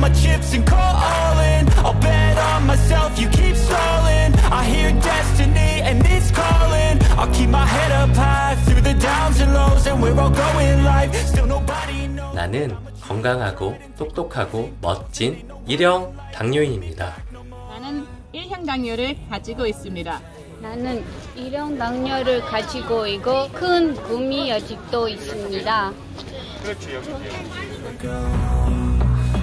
my chips and call all in I'll bet on myself, you keep stalling I hear destiny and it's calling I'll keep my head up high through the downs and lows And we're all going life, still nobody knows 나는 건강하고 똑똑하고 멋진 일형 당뇨인입니다. 나는 일형 당뇨를 가지고 있습니다. 나는 일형 당뇨를 가지고 있고 큰 꿈이 아직도 있습니다. 그렇지 여기.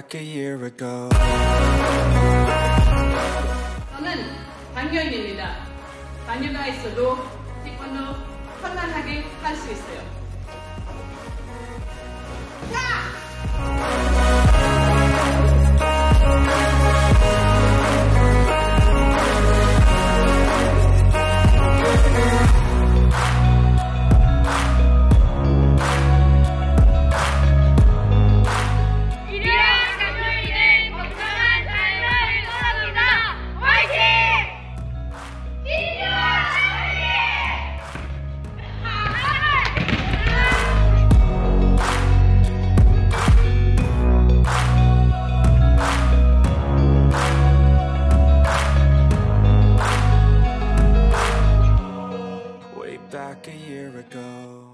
back a year ago. 저는 당뇨인입니다. 당뇨가 있어도 태권도 편안하게 할 수 있어요. back a year ago.